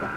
Yeah.